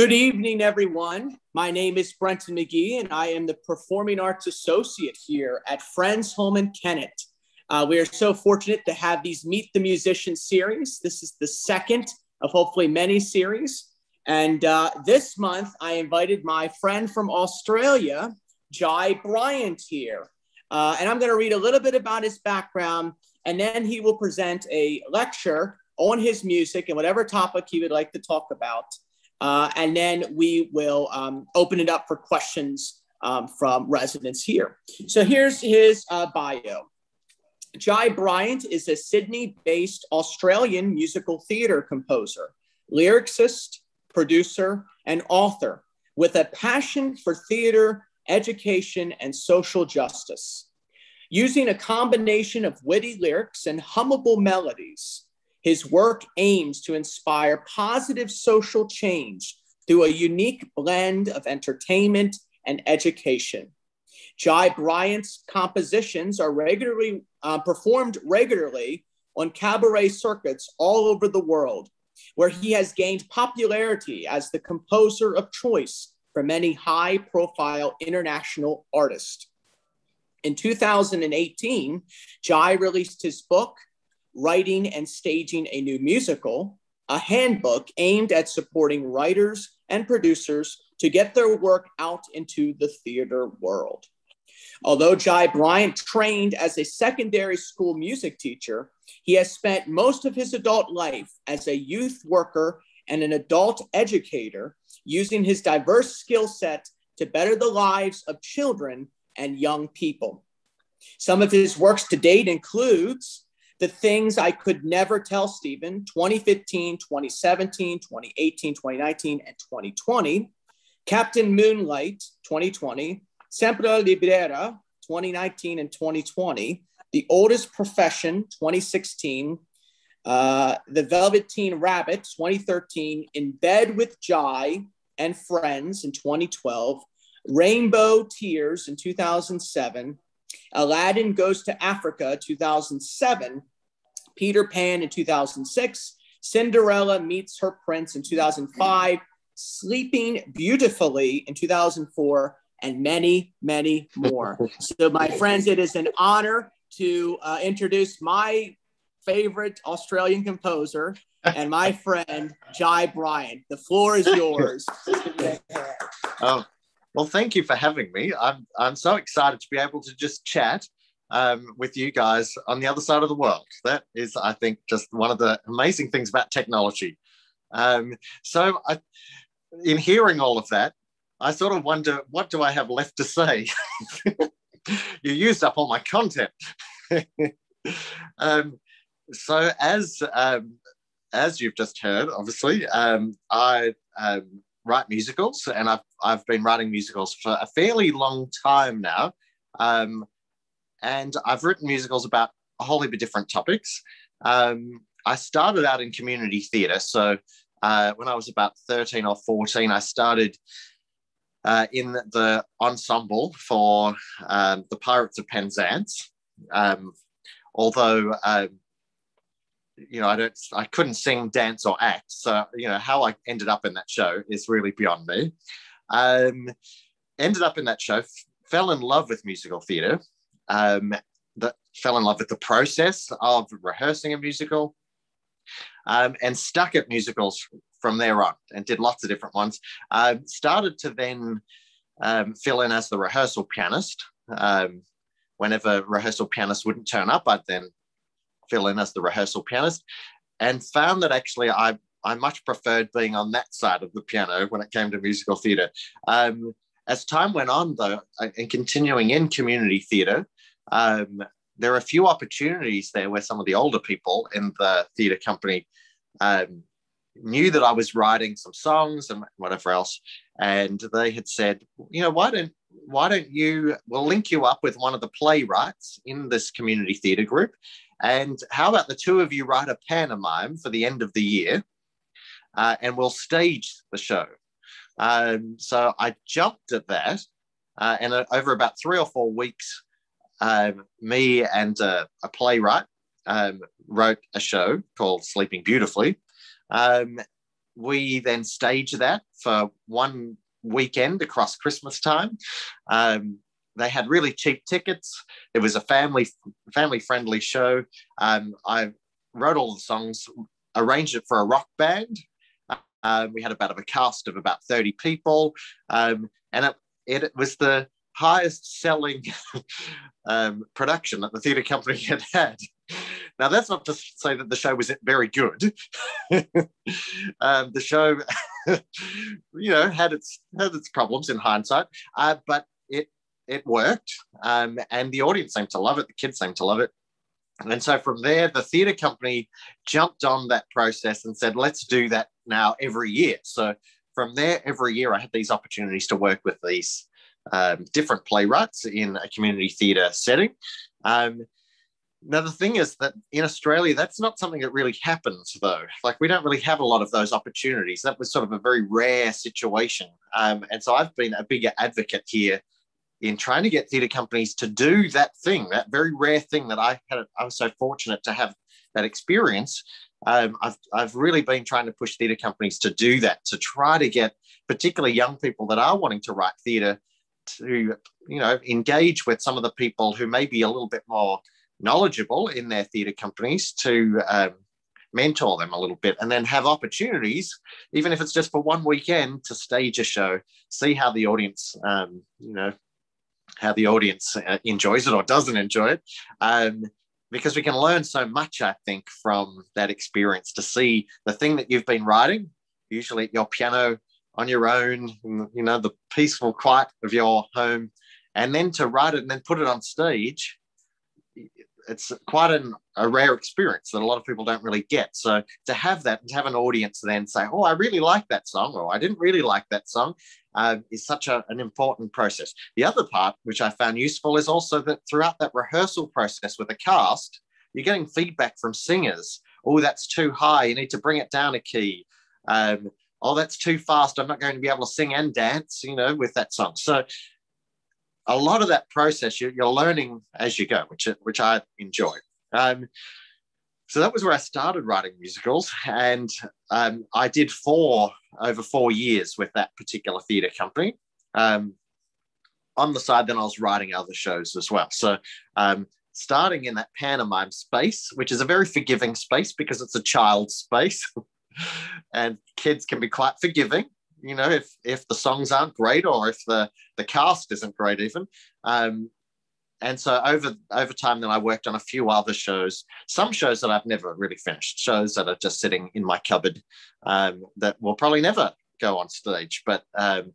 Good evening, everyone. My name is Brenton McGee, and I am the Performing Arts Associate here at Friends Home in Kennett. Uh, we are so fortunate to have these Meet the Musician series. This is the second of hopefully many series. And uh, this month, I invited my friend from Australia, Jye Bryant, here. Uh, and I'm going to read a little bit about his background, and then he will present a lecture on his music and whatever topic he would like to talk about. Uh, and then we will um, open it up for questions um, from residents here. So here's his uh, bio. Jye Bryant is a Sydney based Australian musical theater composer, lyricist, producer, and author with a passion for theater, education, and social justice. Using a combination of witty lyrics and hummable melodies, his work aims to inspire positive social change through a unique blend of entertainment and education. Jye Bryant's compositions are regularly uh, performed regularly on cabaret circuits all over the world, where he has gained popularity as the composer of choice for many high profile international artists. In 2018, Jye released his book, writing and staging a new musical, a handbook aimed at supporting writers and producers to get their work out into the theater world. Although Jye Bryant trained as a secondary school music teacher, he has spent most of his adult life as a youth worker and an adult educator, using his diverse skill set to better the lives of children and young people. Some of his works to date includes the things I could never tell Stephen 2015, 2017, 2018, 2019, and 2020. Captain Moonlight 2020, Sempre Libera 2019 and 2020, The Oldest Profession 2016, uh, The Velveteen Rabbit 2013, In Bed with Jye and Friends in 2012, Rainbow Tears in 2007, Aladdin Goes to Africa 2007, Peter Pan in 2006, Cinderella Meets Her Prince in 2005, Sleeping Beautifully in 2004, and many, many more. so, my friends, it is an honor to uh, introduce my favorite Australian composer and my friend, Jye Bryant. The floor is yours. oh, well, thank you for having me. I'm, I'm so excited to be able to just chat um, with you guys on the other side of the world. That is, I think, just one of the amazing things about technology. Um, so, I, in hearing all of that, I sort of wonder what do I have left to say? you used up all my content. um, so, as um, as you've just heard, obviously, um, I um, write musicals, and I've I've been writing musicals for a fairly long time now. Um, and I've written musicals about a whole heap of different topics. Um, I started out in community theatre. So uh, when I was about 13 or 14, I started uh, in the ensemble for um, the Pirates of Penzance. Um, although, um, you know, I don't, I couldn't sing, dance, or act. So, you know, how I ended up in that show is really beyond me. Um, ended up in that show, fell in love with musical theatre, um, that fell in love with the process of rehearsing a musical um, and stuck at musicals from there on and did lots of different ones. Uh, started to then um, fill in as the rehearsal pianist. Um, whenever rehearsal pianist wouldn't turn up, I'd then fill in as the rehearsal pianist and found that actually I, I much preferred being on that side of the piano when it came to musical theatre. Um, as time went on, though, and continuing in community theatre, um, there are a few opportunities there where some of the older people in the theatre company um, knew that I was writing some songs and whatever else, and they had said, you know, why don't why don't you? We'll link you up with one of the playwrights in this community theatre group, and how about the two of you write a pantomime for the end of the year, uh, and we'll stage the show. Um, so I jumped at that, uh, and over about three or four weeks, um, me and a, playwright um, wrote a show called Sleeping Beautifully. Um, we then staged that for one weekend across Christmas time. Um, they had really cheap tickets. It was a family family friendly show. Um, I wrote all the songs, arranged it for a rock band. Um, we had about a cast of about 30 people, and it, it was the highest selling um, production that the theatre company had had. Now, that's not to say that the show was very good. um, the show, you know, had its had its problems in hindsight, uh, but it it worked, um, and the audience seemed to love it. The kids seemed to love it, and so from there, the theatre company jumped on that process and said, "Let's do that now every year." So from there, every year, I had these opportunities to work with these um, different playwrights in a community theatre setting. Um, now, the thing is that in Australia, that's not something that really happens, though. Like, we don't really have a lot of those opportunities. That was sort of a very rare situation. Um, and so I've been a bigger advocate here in trying to get theatre companies to do that thing, that very rare thing that I had. I was so fortunate to have that experience. Um, I've, I've really been trying to push theatre companies to do that, to try to get particularly young people that are wanting to write theatre to, you know, engage with some of the people who may be a little bit more knowledgeable in their theatre companies to um, mentor them a little bit and then have opportunities, even if it's just for one weekend, to stage a show, see how the audience, um, you know, how the audience uh, enjoys it or doesn't enjoy it. Um, because we can learn so much, I think, from that experience to see the thing that you've been writing, usually at your piano on your own, you know, the peaceful quiet of your home, and then to write it and then put it on stage it's quite an, a rare experience that a lot of people don't really get. So to have that and to have an audience then say, "Oh, I really like that song," or "I didn't really like that song," uh, is such a, an important process. The other part, which I found useful, is also that throughout that rehearsal process with a cast, you're getting feedback from singers. Oh, that's too high. You need to bring it down a key. Um, oh, that's too fast. I'm not going to be able to sing and dance, you know, with that song. So a lot of that process you're, learning as you go, which which I enjoy. Um, so that was where I started writing musicals, and um, I did four over four years with that particular theatre company. Um, on the side, then I was writing other shows as well. So um, starting in that pantomime space, which is a very forgiving space because it's a child's space, and kids can be quite forgiving you know, if if the songs aren't great or if the the cast isn't great even. Um, and so over over time, then I worked on a few other shows. Some shows that I've never really finished, shows that are just sitting in my cupboard um, that will probably never go on stage. But um,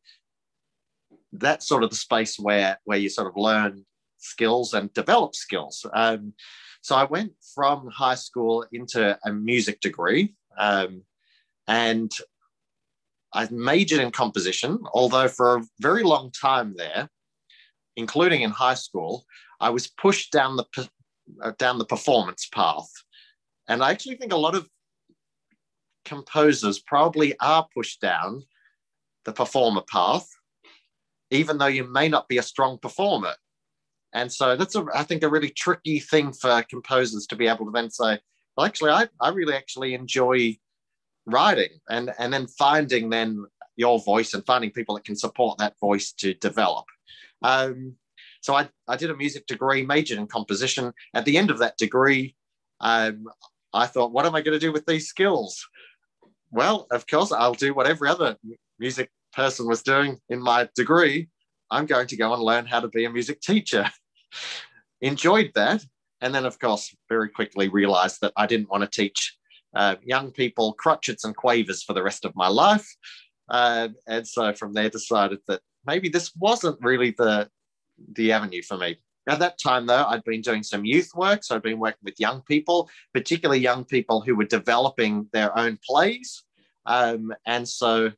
that's sort of the space where where you sort of learn skills and develop skills. Um, so I went from high school into a music degree, um, and I majored in composition, although for a very long time there, including in high school, I was pushed down the uh, down the performance path, and I actually think a lot of composers probably are pushed down the performer path, even though you may not be a strong performer. And so that's a, I think, a really tricky thing for composers to be able to then say, well, actually, I, I really actually enjoy writing and and then finding then your voice and finding people that can support that voice to develop. Um, so I, I did a music degree majored in composition. At the end of that degree um, i thought what am i going to do with these skills? Well of course i'll do what every other music person was doing in my degree. I'm going to go and learn how to be a music teacher. Enjoyed that. And then of course very quickly realized that i didn't want to teach uh, young people crotchets and quavers for the rest of my life. Uh, and so from there decided that maybe this wasn't really the the avenue for me. At that time, though, I'd been doing some youth work. So I'd been working with young people, particularly young people who were developing their own plays. Um, and so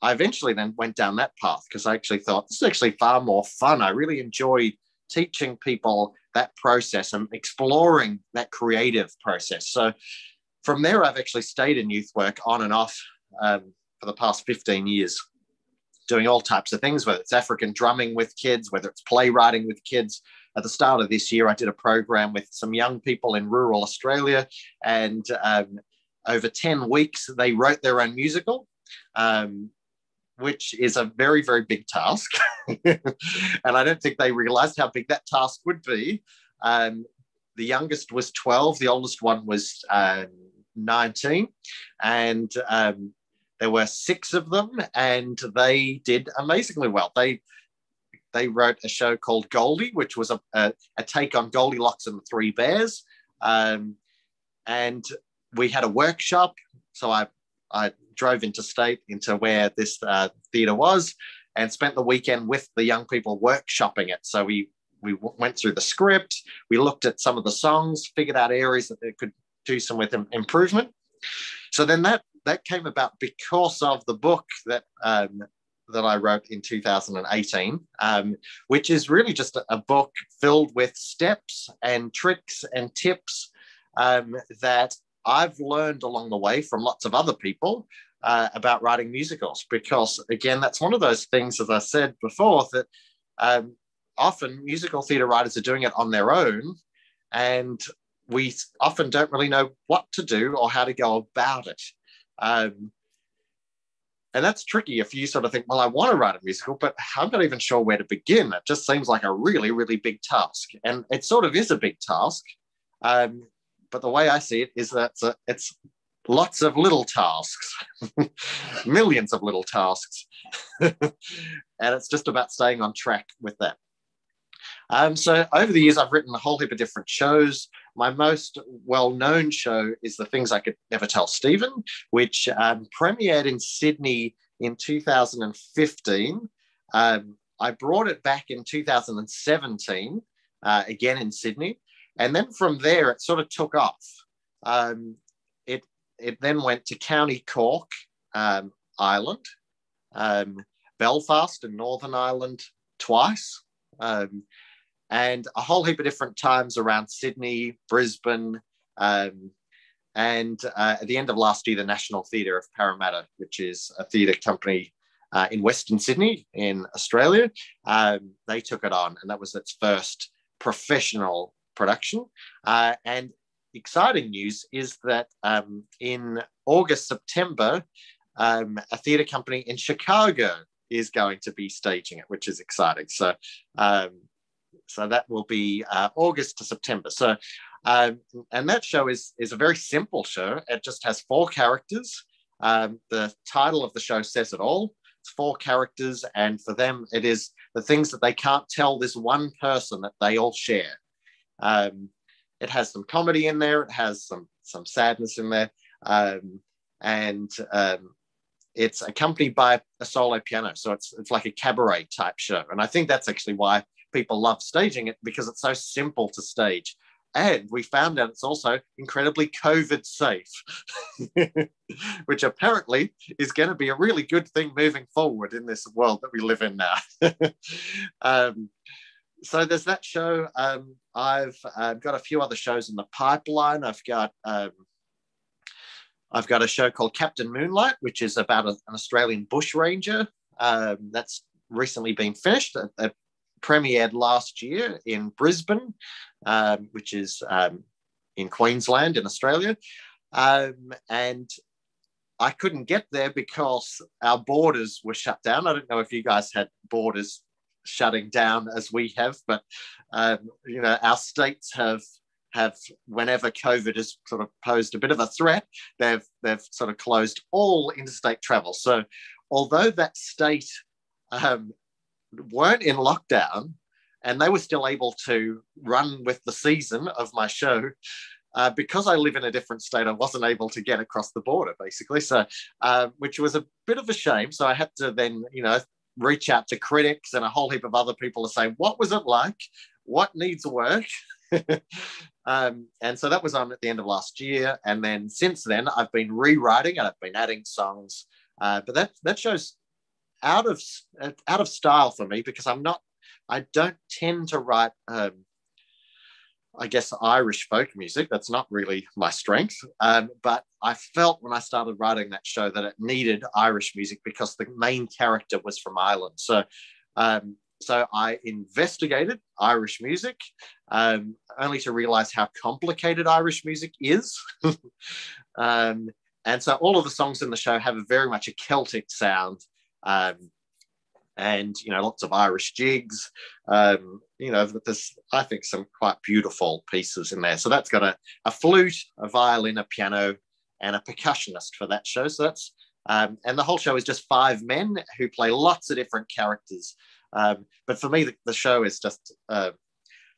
I eventually then went down that path because I actually thought this is actually far more fun. I really enjoyed teaching people that process and exploring that creative process. So from there, I've actually stayed in youth work on and off um, for the past 15 years, doing all types of things, whether it's African drumming with kids, whether it's playwriting with kids. At the start of this year, I did a program with some young people in rural Australia, and um, over 10 weeks, they wrote their own musical, um, which is a very, very big task. and I don't think they realized how big that task would be. Um, the youngest was 12, the oldest one was um, 19. And um, there were six of them, and they did amazingly well. They they wrote a show called Goldie, which was a, a, a take on Goldilocks and the Three Bears. Um, and we had a workshop. So I, I drove interstate into where this uh, theatre was and spent the weekend with the young people workshopping it. So we, we went through the script, we looked at some of the songs, figured out areas that they could do some with improvement. So then that that came about because of the book that um, that I wrote in 2018, um, which is really just a, a, book filled with steps and tricks and tips um, that I've learned along the way from lots of other people uh, about writing musicals. Because again, that's one of those things, as I said before, that um, often musical theatre writers are doing it on their own, and we often don't really know what to do or how to go about it. Um, and that's tricky if you sort of think, well, I want to write a musical, but I'm not even sure where to begin. It just seems like a really, really big task. And it sort of is a big task. Um, but the way I see it is that it's, it's lots of little tasks, millions of little tasks. and it's just about staying on track with that. Um, so over the years, I've written a whole heap of different shows. My most well-known show is The Things I Could Never Tell Stephen, which um, premiered in Sydney in 2015. Um, I brought it back in 2017, uh, again in Sydney. And then from there, it sort of took off. Um, it, it then went to County Cork, um, Ireland, um, Belfast and Northern Ireland twice. And a whole heap of different times around Sydney, Brisbane, um, and uh, at the end of last year, the National Theatre of Parramatta, which is a theatre company uh, in Western Sydney in Australia, um, they took it on, and that was its first professional production. Uh, and exciting news is that um, in August, September, um, a theatre company in Chicago is going to be staging it, which is exciting. So um, so that will be uh, August to September. So, um, and that show is is a very simple show. It just has four characters. Um, the title of the show says it all. It's four characters, and for them, it is the things that they can't tell this one person that they all share. Um, it has some comedy in there. It has some some sadness in there, um, and um, it's accompanied by a solo piano. So it's it's like a cabaret type show, and I think that's actually why people love staging it because it's so simple to stage. And we found out it's also incredibly COVID safe, which apparently is going to be a really good thing moving forward in this world that we live in now. um, so there's that show. Um, I've uh, got a few other shows in the pipeline. I've got um, I've got a show called Captain Moonlight, which is about a, an Australian bushranger. Um, that's recently been finished. Premiered last year in Brisbane, um, which is um, in Queensland in Australia. Um, and I couldn't get there because our borders were shut down. I don't know if you guys had borders shutting down as we have, but um, you know our states have have whenever COVID has sort of posed a bit of a threat, they've they've sort of closed all interstate travel. So although that state um, weren't in lockdown and they were still able to run with the season of my show. Uh, because I live in a different state, I wasn't able to get across the border, basically. So, uh, which was a bit of a shame. So I had to then, you know, reach out to critics and a whole heap of other people to say, what was it like? What needs work? um, and so that was on at the end of last year. And then since then, I've been rewriting and I've been adding songs. Uh, but that that shows out of out of style for me because I'm not. I don't tend to write. Um, I guess Irish folk music. That's not really my strength. Um, but I felt when I started writing that show that it needed Irish music because the main character was from Ireland. So, um, so I investigated Irish music, um, only to realize how complicated Irish music is. Um, and so all of the songs in the show have a very much a Celtic sound. Um, and you know lots of Irish jigs. Um, you know, there's I think some quite beautiful pieces in there. So that's got a, a flute, a violin, a piano, and a percussionist for that show. So that's um, and the whole show is just five men who play lots of different characters. Um, but for me, the, the show is just uh,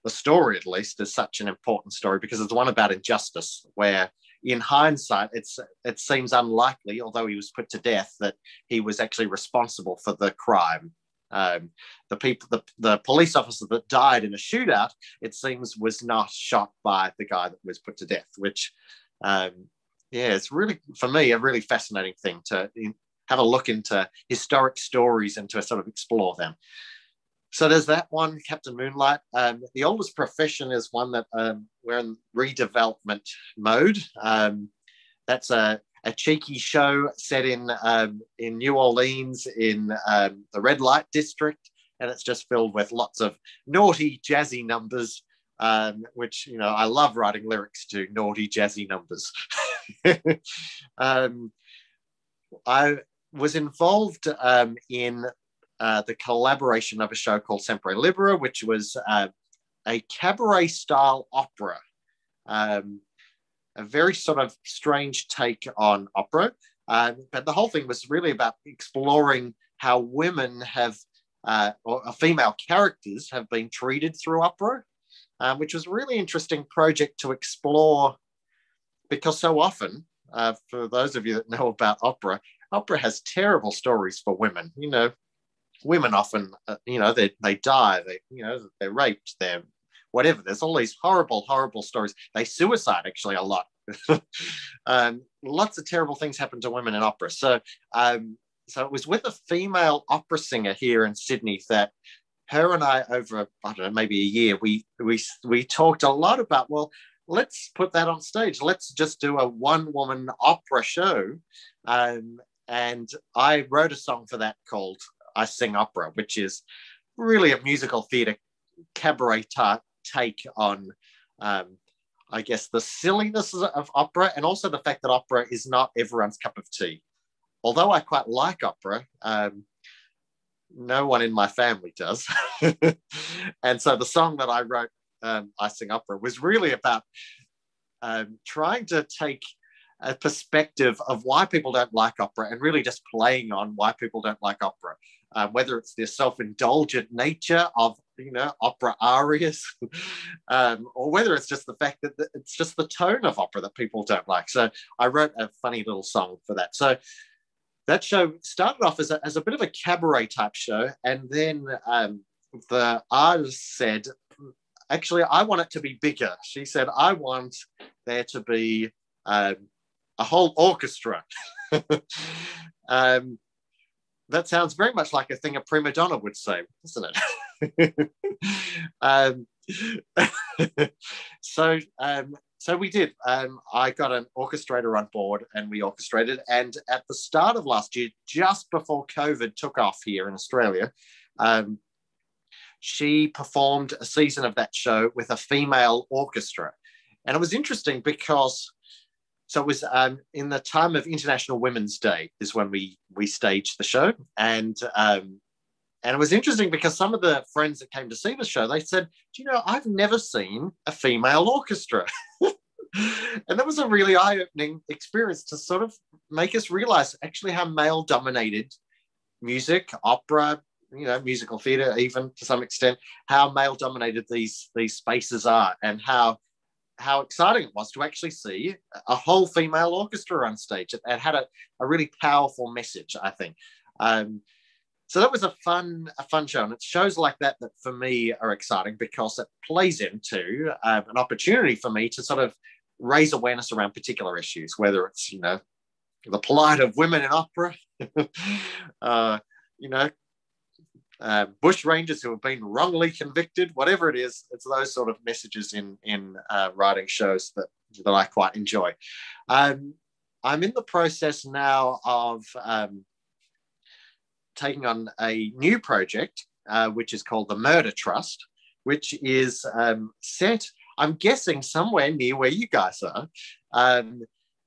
the story, at least, is such an important story because it's one about injustice where in hindsight, it's it seems unlikely, although he was put to death, that he was actually responsible for the crime. Um, the people, the, the police officer that died in a shootout, it seems, was not shot by the guy that was put to death. Which, um, yeah, it's really for me a really fascinating thing to have a look into historic stories and to sort of explore them. So there's that one, Captain Moonlight. Um, the oldest profession is one that um, we're in redevelopment mode. Um, that's a, a cheeky show set in um, in New Orleans in um, the red light district, and it's just filled with lots of naughty jazzy numbers. Um, which you know I love writing lyrics to naughty jazzy numbers. I was involved in uh, the collaboration of a show called Sempre Libera, which was uh, a cabaret style opera. Um, a very sort of strange take on opera. Um, but the whole thing was really about exploring how women have, uh, or female characters have been treated through opera, um, which was a really interesting project to explore because so often, uh, for those of you that know about opera, opera has terrible stories for women. You know, women often, uh, you know, they, they die, they, you know, they're raped, they're whatever. There's all these horrible, horrible stories. They suicide actually a lot. um, lots of terrible things happen to women in opera. So, um, so it was with a female opera singer here in Sydney that her and I, over I don't know, maybe a year, we we we talked a lot about well, let's put that on stage. Let's just do a one woman opera show. Um, and I wrote a song for that called I Sing Opera, which is really a musical theatre cabaret take on, um, I guess, the silliness of opera and also the fact that opera is not everyone's cup of tea. Although I quite like opera, um, no one in my family does. and so the song that I wrote, um, I Sing Opera, was really about um, trying to take a perspective of why people don't like opera and really just playing on why people don't like opera uh, whether it's their self-indulgent nature of you know opera arias um, or whether it's just the fact that it's just the tone of opera that people don't like. So i wrote a funny little song for that. So that show started off as a, as a bit of a cabaret type show and then um, the artist said actually i want it to be bigger. She said i want there to be um, a whole orchestra. Um, that sounds very much like a thing a prima donna would say, doesn't it? um, so, um, so we did. Um, I got an orchestrator on board, and we orchestrated. And at the start of last year, just before COVID took off here in Australia, um, she performed a season of that show with a female orchestra, and it was interesting because so it was um, in the time of International Women's Day is when we we staged the show, and um, and it was interesting because some of the friends that came to see the show they said, "Do you know I've never seen a female orchestra." and that was a really eye-opening experience to sort of make us realize actually how male-dominated music, opera, you know, musical theatre, even to some extent, how male-dominated these these spaces are, and how how exciting it was to actually see a whole female orchestra on stage. It, it had a, a really powerful message, I think. Um, so that was a fun, a fun show, and it's shows like that that for me are exciting because it plays into um, an opportunity for me to sort of raise awareness around particular issues, whether it's you know the plight of women in opera, uh, you know uh, bush rangers who have been wrongly convicted, whatever it is, it's those sort of messages in in uh, writing shows that that I quite enjoy. Um, I'm in the process now of um, taking on a new project, uh, which is called the Murder Trust, which is um, set, I'm guessing, somewhere near where you guys are. Um,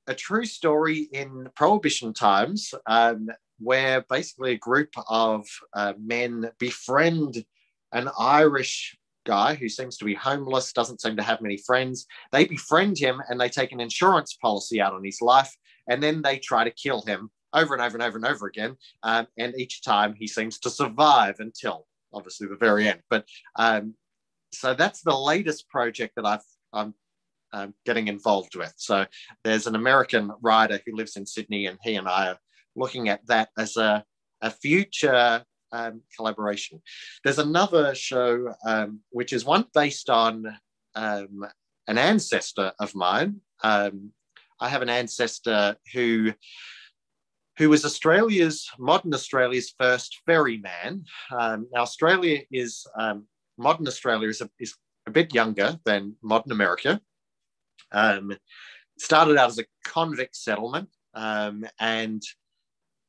a true story in Prohibition times, um, where basically a group of uh, men befriend an Irish guy who seems to be homeless, doesn't seem to have many friends. They befriend him and they take an insurance policy out on his life, and then they try to kill him over and over and over and over again. Um, and each time he seems to survive until obviously the very end. But um, so that's the latest project that I've I'm um, getting involved with. So there's an American writer who lives in Sydney, and he and I are looking at that as a, a future um, collaboration. There's another show, um, which is one based on um, an ancestor of mine. Um, I have an ancestor who who was Australia's modern Australia's first ferryman. Um, now, Australia is modern Australia is a, is a bit younger than modern America. Um, started out as a convict settlement, um, and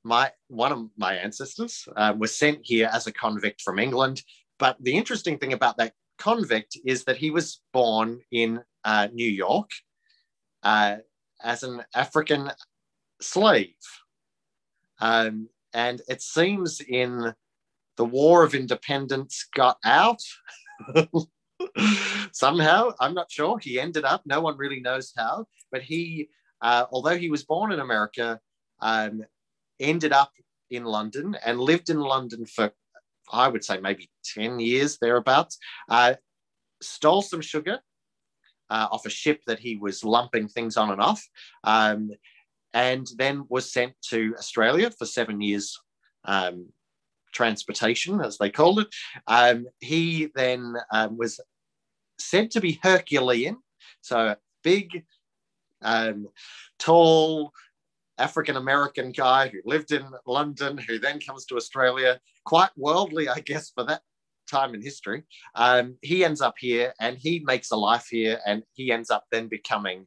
my one of my ancestors uh, was sent here as a convict from England. But the interesting thing about that convict is that he was born in uh, New York uh, as an African slave. Um, and it seems in the War of Independence got out somehow. I'm not sure. He ended up, no one really knows how, but he, uh, although he was born in America, um, ended up in London and lived in London for, I would say, maybe 10 years thereabouts. Uh, stole some sugar uh, off a ship that he was lumping things on and off, um, and then was sent to Australia for seven years. Um, transportation, as they called it. Um, he then um, was said to be Herculean, so big, um, tall, African American guy who lived in London, who then comes to Australia, quite worldly, I guess, for that time in history. Um, he ends up here and he makes a life here, and he ends up then becoming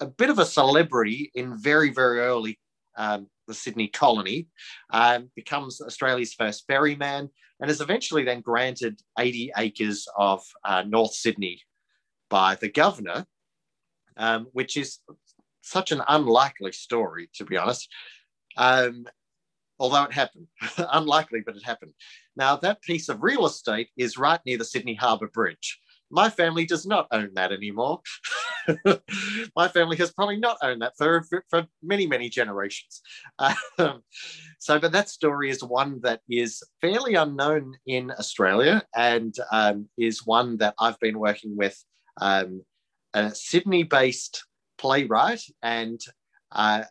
a bit of a celebrity in very, very early um, the Sydney colony, um, becomes Australia's first ferryman, and is eventually then granted 80 acres of uh, North Sydney by the governor, um, which is such an unlikely story, to be honest. Um, although it happened, unlikely, but it happened. Now, that piece of real estate is right near the Sydney Harbour Bridge. My family does not own that anymore. My family has probably not owned that for, for, for many, many generations. Um, so, but that story is one that is fairly unknown in Australia and um, is one that I've been working with um, a Sydney based playwright and uh,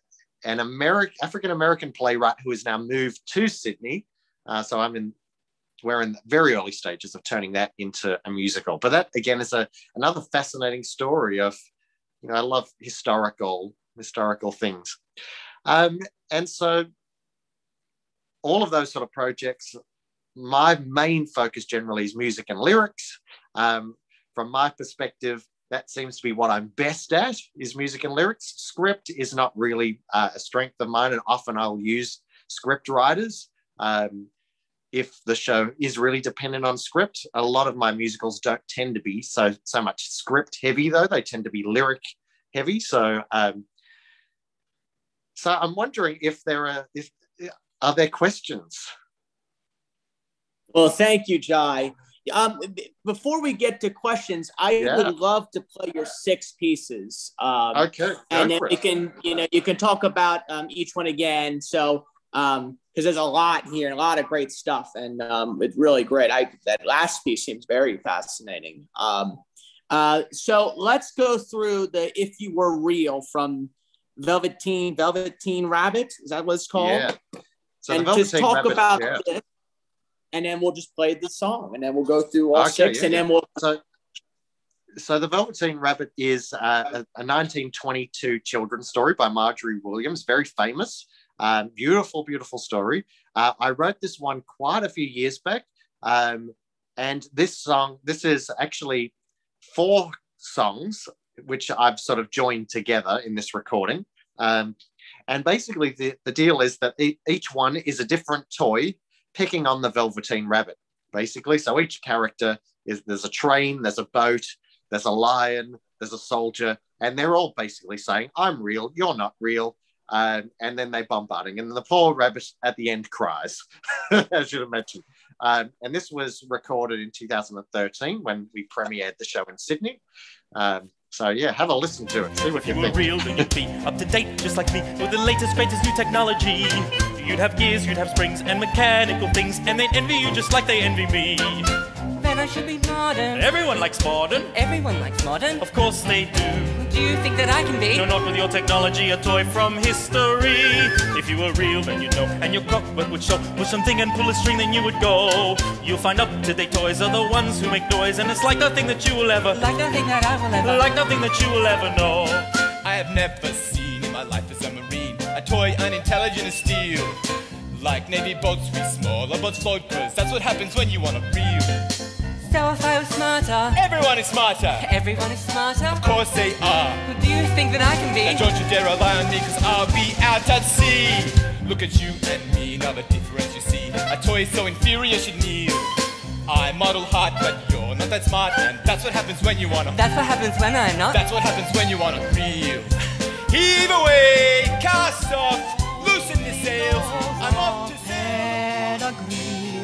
an American African American playwright who has now moved to Sydney. Uh, so I'm in we're in very early stages of turning that into a musical. But that again is a another fascinating story of, you know, I love historical historical things, um, and so all of those sort of projects. My main focus generally is music and lyrics. Um, from my perspective, that seems to be what I'm best at is music and lyrics. Script is not really uh, a strength of mine, and often I'll use script writers. Um, if the show is really dependent on script. A lot of my musicals don't tend to be so so much script heavy though; they tend to be lyric heavy. So, um, so I'm wondering if there are if are there questions. Well, thank you, Jye. Um, before we get to questions, I yeah. would love to play your six pieces. Um, okay, and then you can you know you can talk about um, each one again. So um, because there's a lot here, a lot of great stuff, and um, it's really great. I that last piece seems very fascinating. Um, uh, so let's go through the "If You Were Real" from Velveteen Velveteen Rabbit. Is that what it's called? Yeah. So and just talk Rabbit, about yeah. And then we'll just play the song, and then we'll go through all okay, six, yeah, and yeah. then we'll. So, so the Velveteen Rabbit is uh, a, a 1922 children's story by Margery Williams, very famous. Um, beautiful, beautiful story. Uh, I wrote this one quite a few years back. Um, and this song, this is actually four songs which I've sort of joined together in this recording. Um, and basically, the, the deal is that e- each one is a different toy picking on the Velveteen Rabbit, basically. So each character is there's a train, there's a boat, there's a lion, there's a soldier, and they're all basically saying, "I'm real, you're not real." Um, and then they're bombarding, and the poor rabbit at the end cries, should have mentioned. Um, and this was recorded in 2013 when we premiered the show in Sydney. Um, so yeah, have a listen to it. See what If you you were think. real, then you'd be up to date, just like me, with the latest, greatest new technology. You'd have gears, you'd have springs, and mechanical things, and they'd envy you just like they envy me. Then I should be modern. Everyone likes modern, Everyone likes modern. of course they do. Do you think that I can be? No, not with your technology, a toy from history. If you were real, then you'd know, and your cockpit would show. Push something and pull a string, then you would go. You'll find up to date toys are the ones who make noise, and it's like nothing that you will ever, Like nothing that I will ever. like nothing that you will ever know. I have never seen in my life as a marine a toy unintelligent as steel. Like navy boats, we smaller boats float, cause that's what happens when you wanna reel. So if I was smarter, Everyone is smarter, everyone is smarter. of course they are. Who do you think that I can be? And don't you dare rely on me, cause I'll be out at sea. Look at you and me, now the difference you see. A toy is so inferior should kneel. I model hard, but you're not that smart, and that's what happens when you wanna. That's what happens when I'm not. That's what happens when you wanna reel. Heave away, cast off, loosen the sails. I'm off to sail. and agree.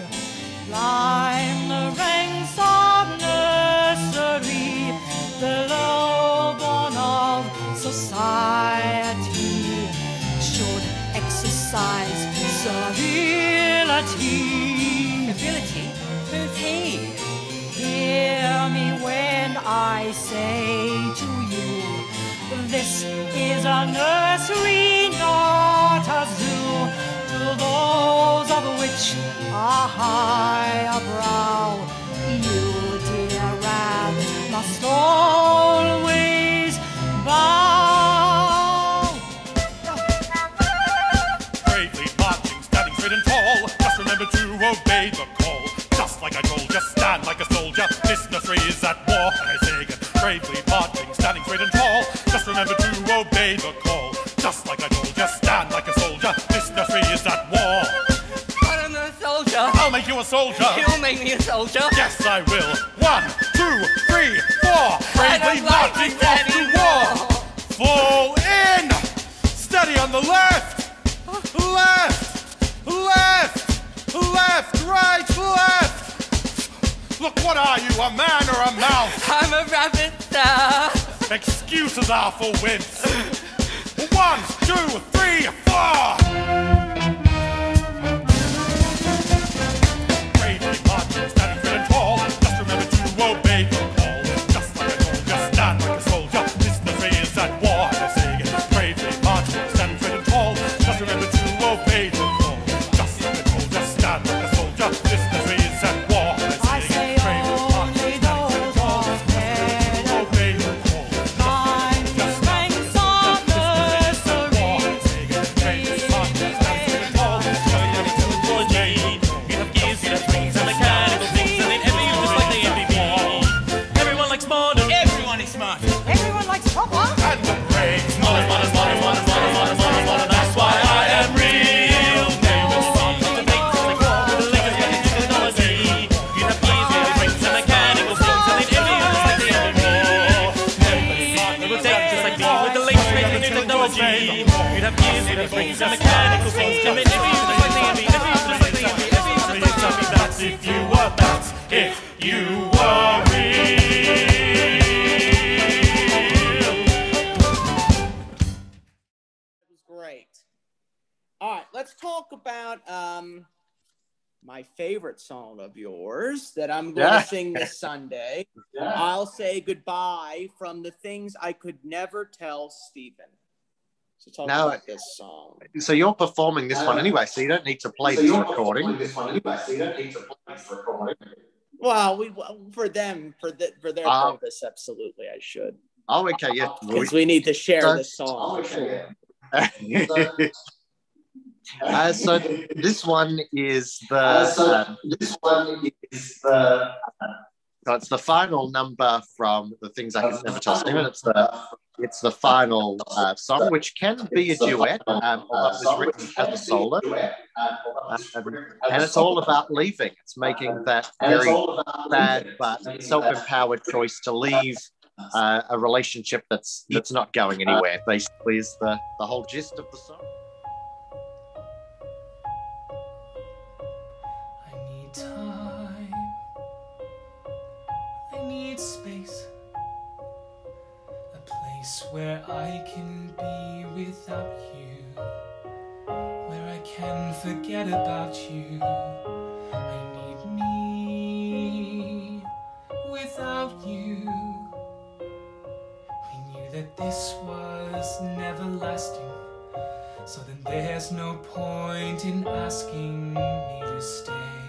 Climb the ranks of nursery, the lowborn of society should exercise civility. Ability? Who's he? Hear me when I say to you, this is a nursery, not a zoo. To those of which are high brow, you, dear rabbit, must always bow. Bravely marching, standing straight and tall. Just remember to obey the call. Just like I told you, stand like a soldier. This nursery is at war. Soldier. You'll make me a soldier. Yes, I will. One, two, three, four. Bravely don't like marching off to war. Fall in. Steady on the left. Left. Left. Left. Right. Left. Look, what are you, a man or a mouse? I'm a rabbit, sir. Excuses are for wimps. One, two, three, four. I'm going Yeah. to sing this Sunday. I'll say goodbye from the things I could never tell Stephen. So talk Now- about this song. So you're performing this one anyway, so you don't need to play this recording. Well, we for them for the, for their Um, purpose, absolutely, I should Oh, okay, yeah. because we need to share So- this song. for sure. Uh, so this one is the um, this one is the so it's the final number from the things I can never tell Stephen. It's the it's the final uh, song, which can be a duet, um, although it was written as a solo, Um, and it's all about leaving. It's making that very bad but self-empowered choice to leave uh, a relationship that's that's not going anywhere. Basically, is the the whole gist of the song. Place where I can be without you. Where I can forget about you. I need me without you. We knew that this was never lasting. So then there's no point in asking me to stay.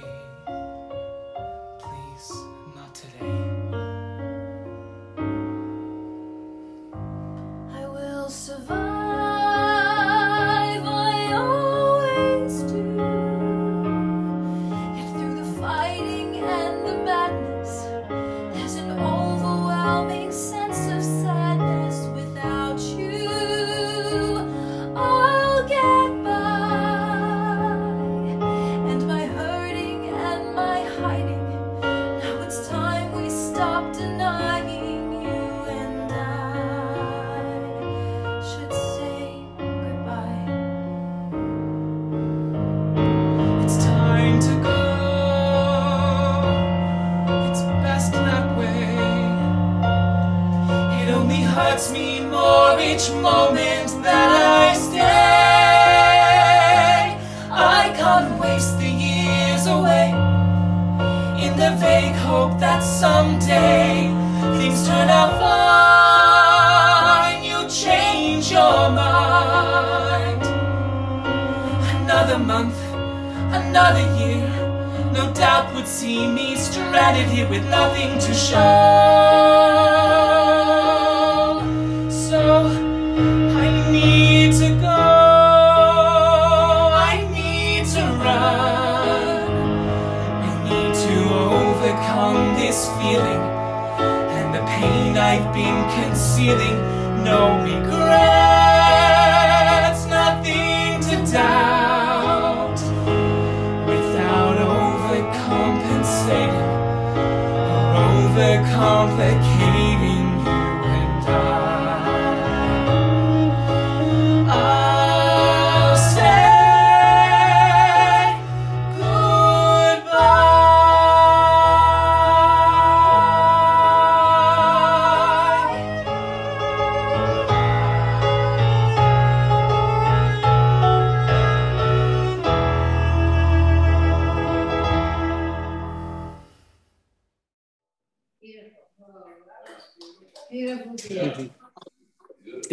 Overcomplicating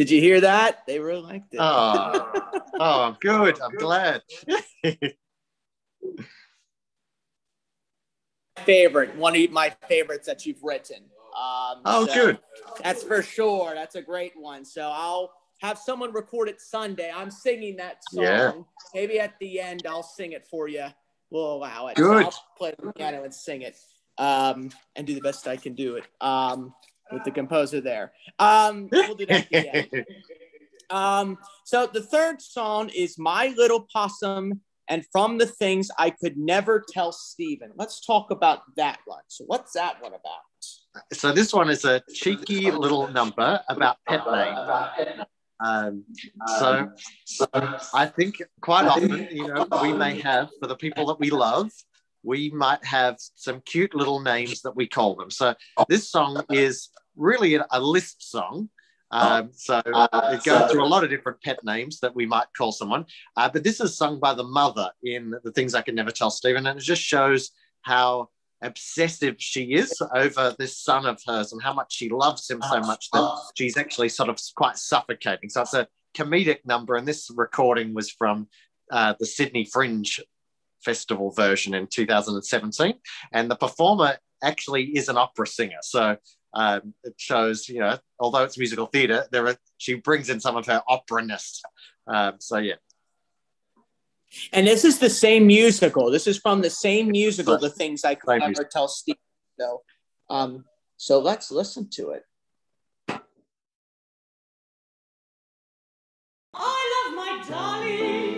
Did you hear that? They really liked it. Oh, oh, good. I'm glad. favorite, one of my favorites that you've written. Um, Oh, so good. That's for sure. That's a great one. So I'll have someone record it Sunday. I'm singing that song. Yeah. Maybe at the end I'll sing it for you. We'll allow it. Good. So I'll play the piano and sing it, um, and do the best I can do it um, with the composer there. Um, we'll do that the. Um, so the third song is My Little Possum and From the Things I Could Never Tell Stephen. Let's talk about that one. So what's that one about? so this one is a cheeky little number about pet names. Um, so I think quite often, you know, we may have for the people that we love, we might have some cute little names that we call them. So this song is really a, a list song. Um, so it goes through a lot of different pet names that we might call someone. Uh, but this is sung by the mother in The Things I Can Never Tell Stephen. And it just shows how obsessive she is over this son of hers and how much she loves him so much that she's actually sort of quite suffocating. So it's a comedic number. And this recording was from uh, the Sydney Fringe Festival version in 2017. And the performer actually is an opera singer. So um, it shows, you know, although it's musical theatre, there are, she brings in some of her opera-ness. Um, so yeah, And this is the same musical. This is from the same musical, The Things I Could Same Never. Tell Steve. So, um, so let's listen to it. I love my darling.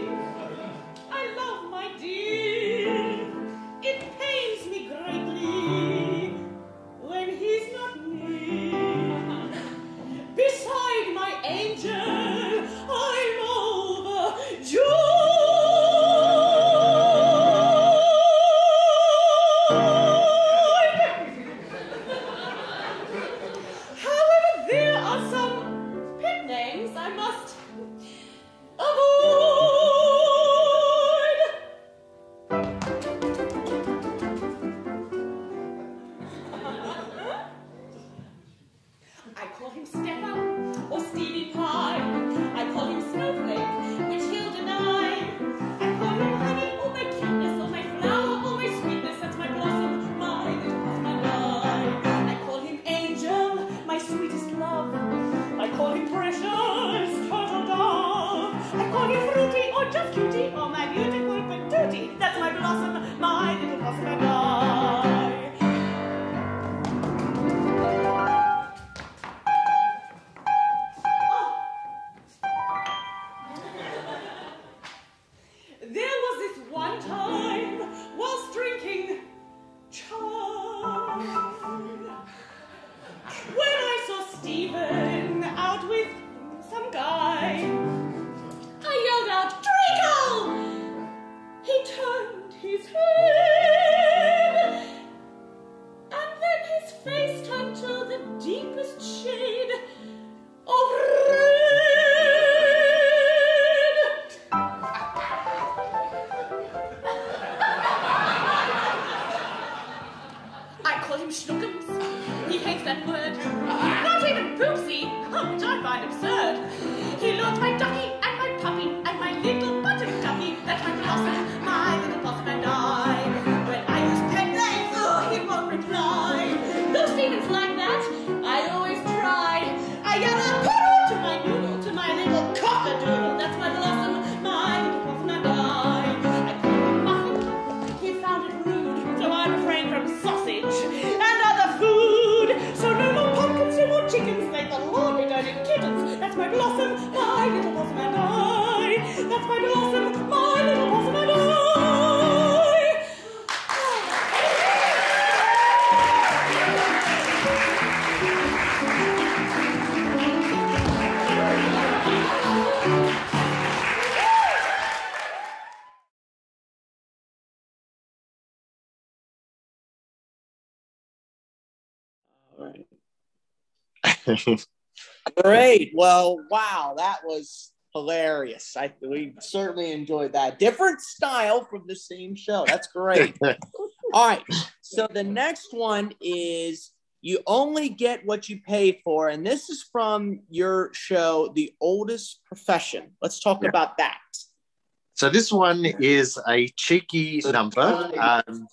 Great. Well, wow, that was hilarious. I we certainly enjoyed that. Different style from the same show. That's great. All right. So the next one is you only get what you pay for, and this is from your show, The Oldest Profession. Let's talk Yeah. about that. So this one is a cheeky number um,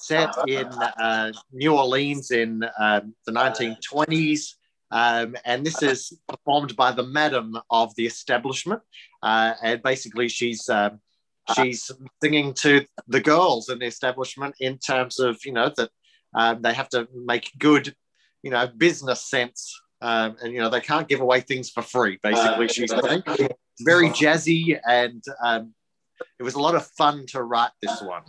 set in uh, New Orleans in um, the 1920s. Um, and this is performed by the madam of the establishment. Uh, and basically, she's um, she's singing to the girls in the establishment in terms of, you know, that um, they have to make good, you know, business sense. Um, and, you know, they can't give away things for free, basically, she's saying very jazzy and um, it was a lot of fun to write this one.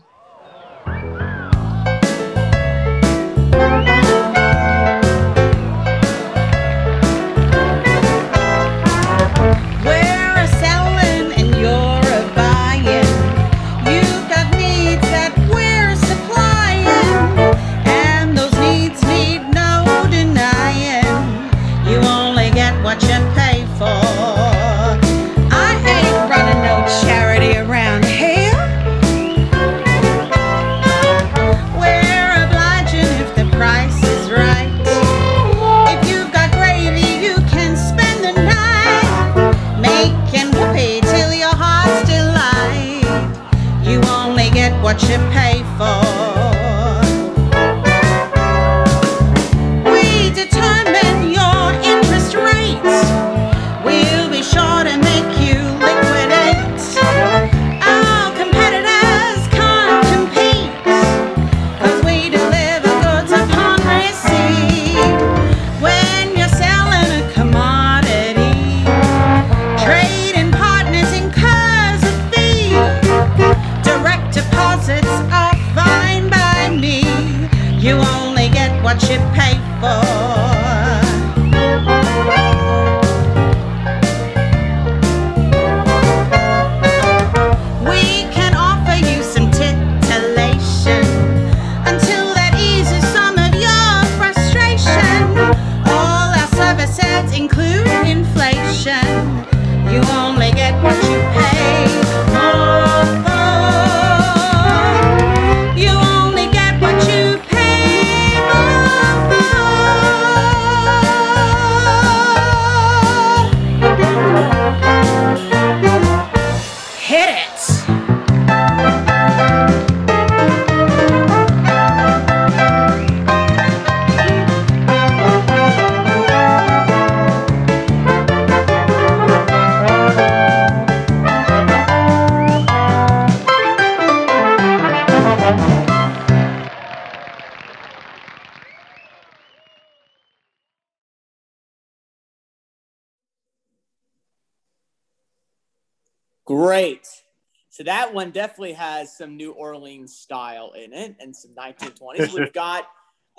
That one definitely has some New Orleans style in it and some 1920s. We've got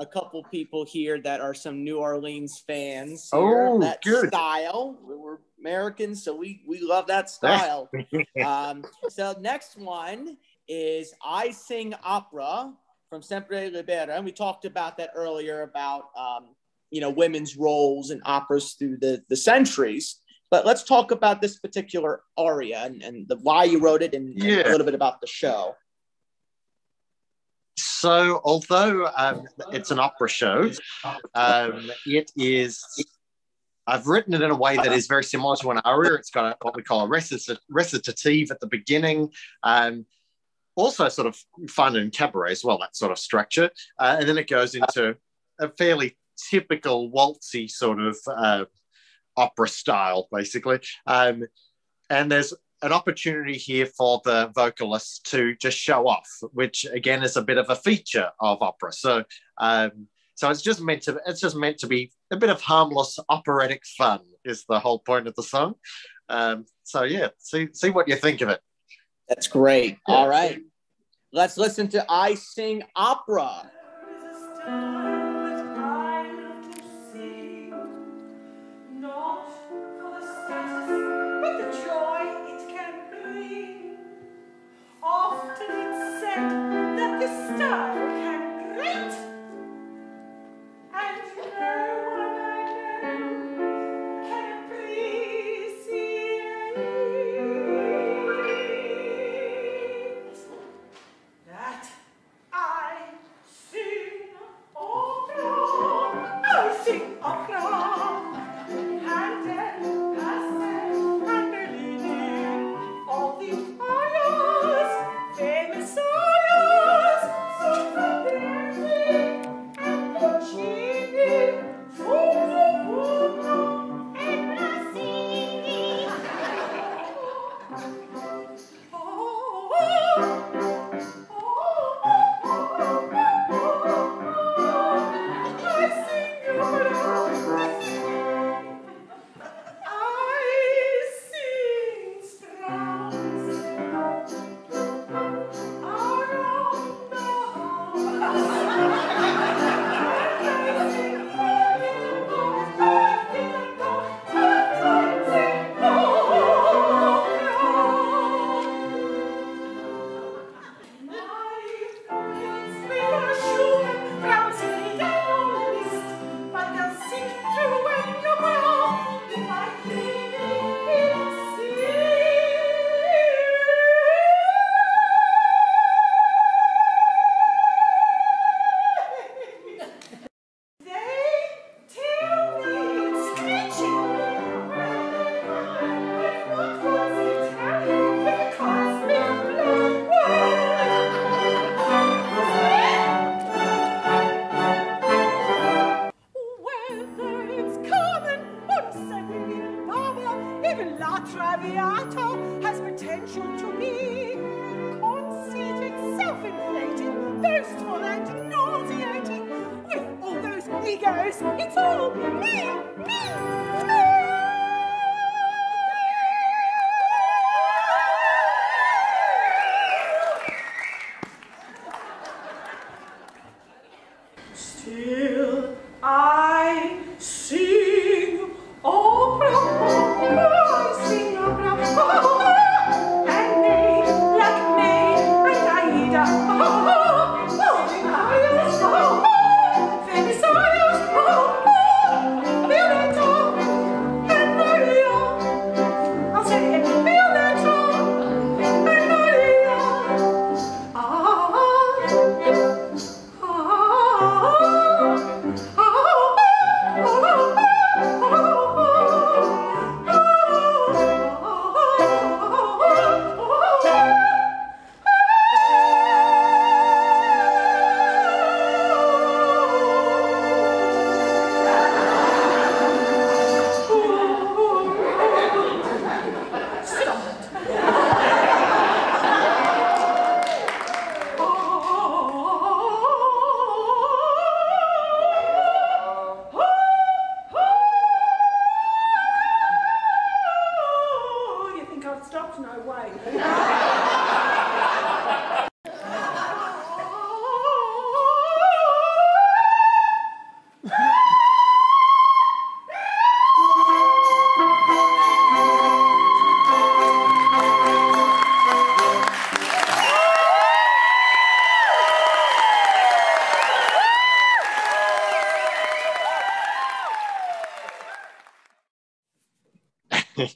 a couple people here that are some New Orleans fans. Here. Oh, that good. style. We're Americans, so we we love that style. um, so next one is I Sing Opera from Sempre Libera. And we talked about that earlier about um, you know women's roles in operas through the the centuries. But let's talk about this particular aria and, and the why you wrote it and, and a little bit about the show. So, although um, it's an opera show, um, it is. I've written it in a way that is very similar to an aria. It's got a, what we call a recit- recitative at the beginning. Um, also, sort of fun and cabaret as well, that sort of structure. Uh, and then it goes into a fairly typical waltzy sort of uh, opera style, basically. Um, and there's an opportunity here for the vocalists to just show off, which again is a bit of a feature of opera. So, um, so it's just meant to it's just meant to be a bit of harmless operatic fun is the whole point of the song. Um, so yeah, see see what you think of it. That's great. All right. Let's listen to I Sing Opera.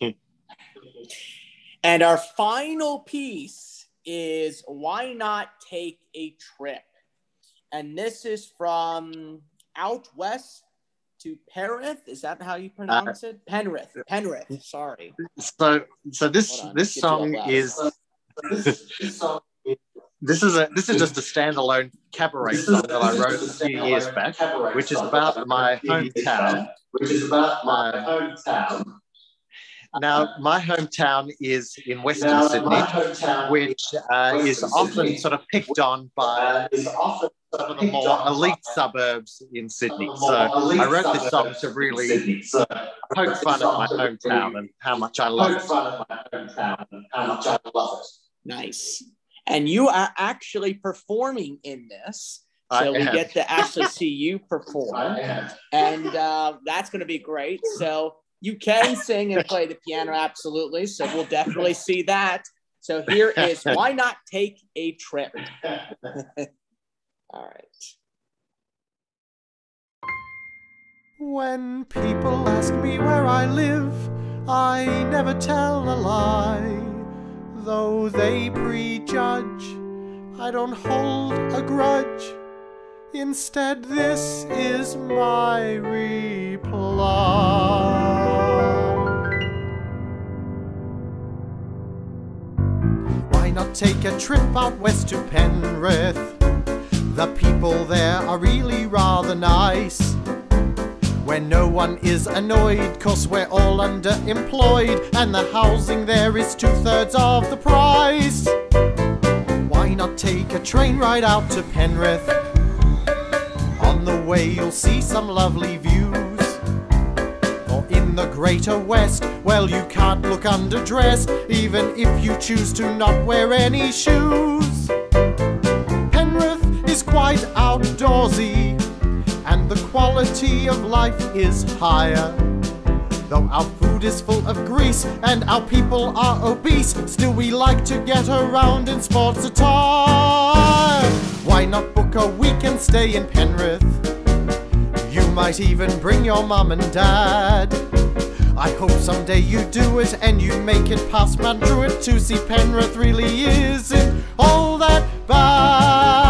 And our final piece is Why Not Take a Trip? And this is from Out West to Penrith. Is that how you pronounce it? Penrith. Penrith. Sorry. so so this on, this get to song the is song this is a this is just a standalone cabaret song that I wrote a few years back, which is about my hometown. which is about my Uh, hometown. Now, my hometown is in Western Now, Sydney, which uh, is often Sydney, sort of picked on by uh, is often some of the more elite suburbs in Sydney. So I wrote this song to really Sydney. So poke fun at my hometown and how much I love it. fun at my hometown and how much I love it. Nice. And you are actually performing in this. I So we am. get to actually see you perform. And uh, that's going to be great. So you can sing and play the piano, absolutely. So we'll definitely see that. So here is why not take a trip? All right. When people ask me where I live, I never tell a lie. Though they prejudge, I don't hold a grudge. Instead, this is my reply. Not take a trip out west to Penrith? The people there are really rather nice. Where no one is annoyed, cause we're all underemployed, and the housing there is two thirds of the price. Why not take a train ride out to Penrith? On the way, you'll see some lovely views. The greater west, well, you can't look underdressed, even if you choose to not wear any shoes. Penrith is quite outdoorsy, and the quality of life is higher. Though our food is full of grease and our people are obese, still we like to get around in sports attire. Why not book a weekend stay in Penrith? You might even bring your mum and dad. I hope someday you do it and you make it past Mount to see Penrith really isn't all that bad.